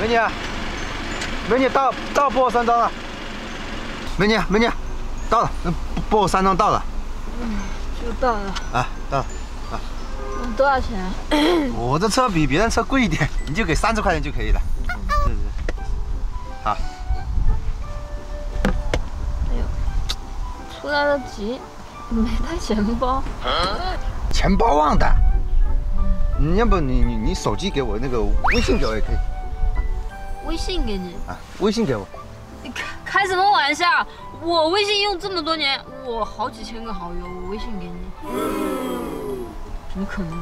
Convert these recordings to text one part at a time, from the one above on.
美女，美女到到波山庄了。美女，美女，到了，波山庄到了。嗯，就到了。啊，到了。啊。嗯，多少钱？我这车比别人车贵一点，你就给三十块钱就可以了。是是。好。哎呦，出来的急，没带钱包。钱包忘的。嗯。要不你你你手机给我，那个微信给我也可以。微信给你啊？微信给我。你开开什么玩笑？我微信用这么多年，我好几千个好友，我微信给你，怎么可能？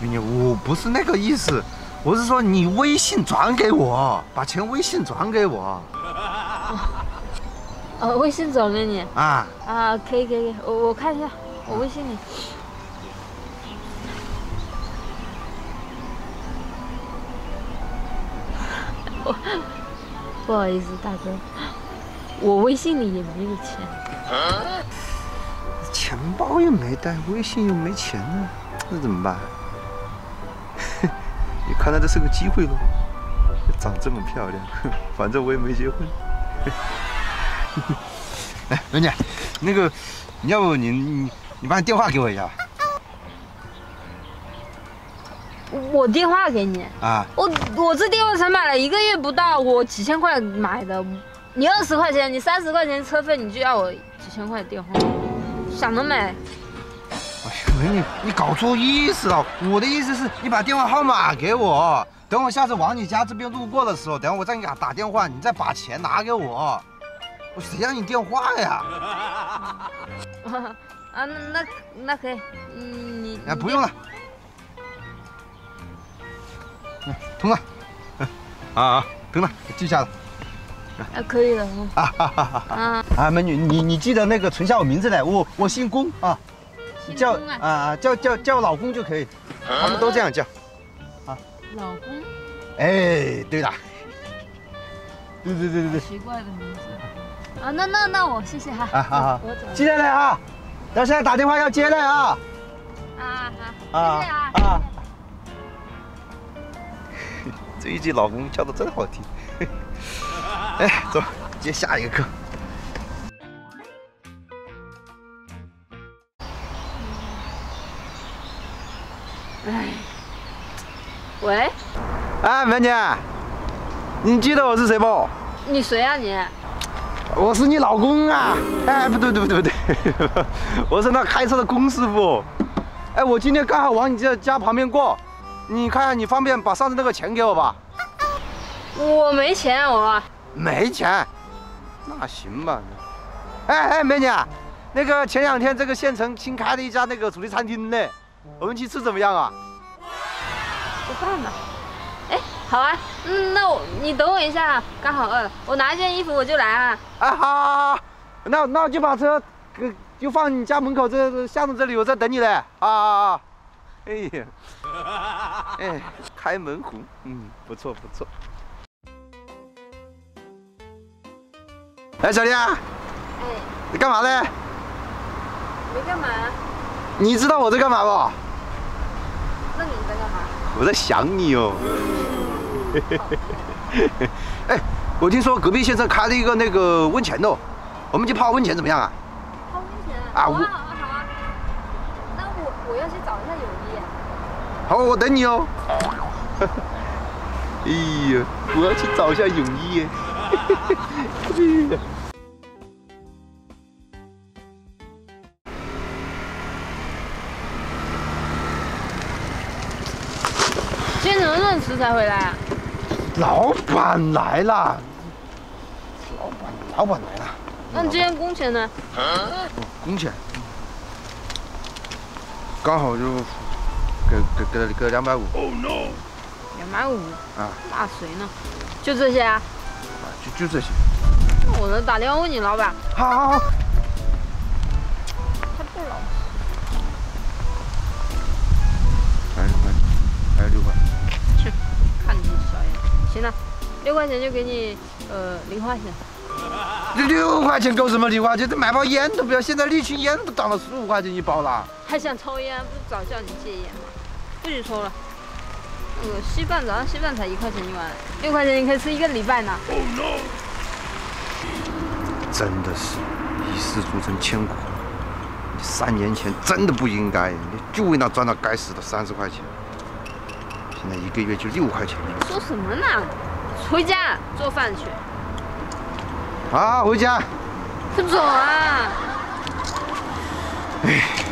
美女，我不是那个意思，我是说你微信转给我，把钱微信转给我。哦，微信转给你啊？啊，可以可以，我我看一下，我微信里。不好意思，大哥，我微信里也没有钱，钱包又没带，微信又没钱呢，那怎么办？你看来这是个机会喽，长这么漂亮，反正我也没结婚。哎，美女，那个，要不你你你把你电话给我一下。我电话给你啊！我我这电话才买了一个月不到，我几千块买的。你二十块钱，你三十块钱车费，你就要我几千块电话，想得美！哎呀，你你搞错意思了。我的意思是你把电话号码给我，等我下次往你家这边路过的时候，等下我再给他打电话，你再把钱拿给我。我谁要你电话呀？啊，那那那可以，嗯，你哎不用了。通了，啊啊，通了，记下了。啊，可以了。啊哈哈哈！啊啊，美女，你你记得那个存下我名字来，我我姓龚啊，叫啊啊叫叫叫老公就可以，他们都这样叫。啊，老公。哎，对了。对对对对对。奇怪的名字。啊，那那那我谢谢哈。啊好好，记下来啊，等下打电话要接来啊。啊好，谢谢啊。啊。这一句老公叫的真好听，哎，走，接下一个课。哎，喂，哎，美女，你记得我是谁不？你谁啊你？我是你老公啊！哎，不对，不对，不对，不对，我是那开车的龚师傅。哎，我今天刚好往你这家旁边过。你看下，你方便把上次那个钱给我吧？我没钱，我没钱，那行吧。哎哎，美女，那个前两天这个县城新开了一家那个主题餐厅呢，我们去吃怎么样啊？吃饭吧。哎，好啊。嗯，那我你等我一下，刚好饿了，我拿一件衣服我就来啊。哎，好，好，好，那那我就把车就放你家门口这巷子这里，我在等你嘞。啊啊啊！哎呀，哎，开门红，嗯，不错不错。哎，小丽啊，哎，你干嘛呢？没干嘛。你知道我在干嘛不？那你在干嘛？我在想你哦。哎，我听说隔壁县城开了一个那个温泉哦，我们去泡温泉怎么样啊？泡温泉？啊，我好啊。那我我要去找一下泳衣。好，我等你哦。哎呀，我要去找一下泳衣。今天怎么那么迟才回来啊？老板来了，老板老板来了。那你今天工钱呢？工钱刚好就给给给了给两百五。Oh no！两百五啊？那谁呢？就这些啊？啊，就就这些。那我能打电话问你老板。好好好。他不老实。还有六块，还有六块。切，看你小眼。行了，六块钱就给你，呃，零花钱。这六块钱够什么零花钱？这买包烟都不要，现在一群烟都涨了十五块钱一包了。还想抽烟？不是早叫你戒烟吗？不许抽了。呃，稀饭早上稀饭才一块钱一碗，六块钱你可以吃一个礼拜呢。Oh no！真的是一失足成千古。你三年前真的不应该，你就为那赚那该死的三十块钱，现在一个月就六块钱。说什么呢？回家做饭去。好，回家。不走啊！哎。